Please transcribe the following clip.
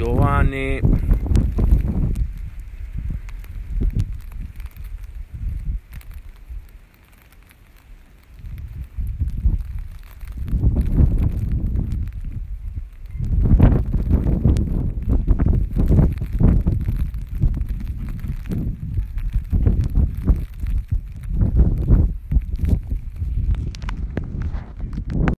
giovane